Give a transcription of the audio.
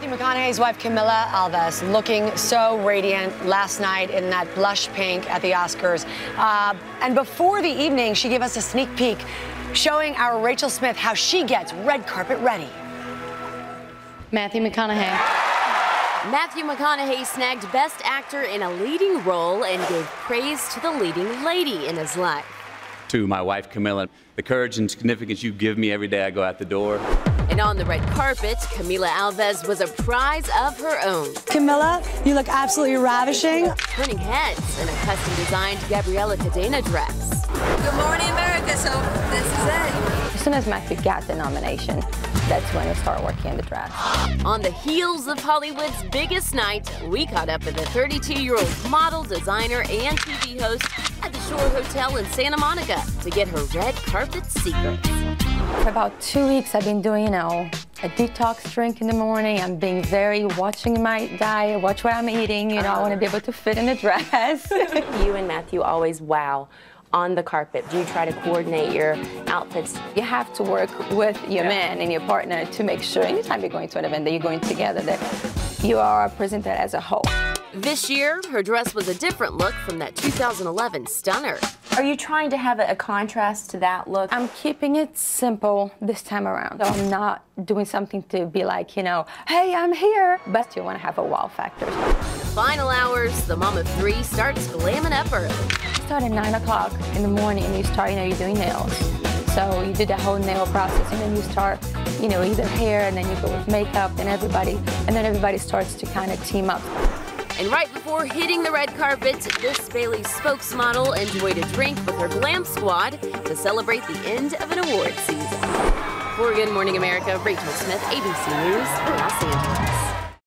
Matthew McConaughey's wife, Camila Alves, looking so radiant last night in that blush pink at the Oscars. Uh, and before the evening, she gave us a sneak peek showing our Rachel Smith how she gets red carpet ready. Matthew McConaughey. Matthew McConaughey snagged Best Actor in a leading role and gave praise to the leading lady in his life. To my wife, Camila, the courage and significance you give me every day I go out the door. And on the red carpet, Camila Alves was a prize of her own. Camila, you look absolutely ravishing. Turning heads in a custom designed Gabriela Cadena dress. Good morning, America. So this is it. As soon as Matthew got the nomination, that's when we started working on the dress. On the heels of Hollywood's biggest night, we caught up with a 32 year old model, designer, and TV host at the Shore Hotel in Santa Monica to get her red carpet secrets. For about two weeks, I've been doing, you know, a detox drink in the morning. I'm being very watching my diet, watch what I'm eating. You know, I want to be ah. able to fit in a dress. you and Matthew always wow on the carpet? Do you try to coordinate your outfits? You have to work with your yeah. man and your partner to make sure anytime you're going to an event that you're going together that you are presented as a whole. This year, her dress was a different look from that 2011 stunner. Are you trying to have a, contrast to that look? I'm keeping it simple this time around. So I'm not doing something to be like, you know, hey, I'm here. But you want to have a wow factor. Final hours, the mom of three starts glamming up early. You start at 9 o'clock in the morning you start, you know, you're doing nails. So you do the whole nail process and then you start, you know, either hair and then you go with makeup and everybody, and then everybody starts to kind of team up. And right before hitting the red carpet, this Bailey spokesmodel enjoyed a drink with her glam squad to celebrate the end of an award season. For Good Morning America, Rachel Smith, ABC News, Los Angeles.